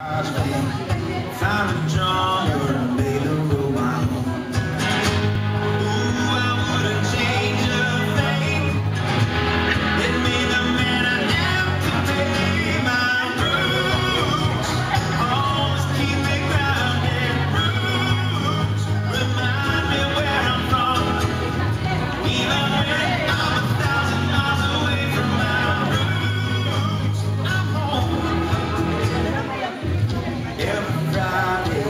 Found a Every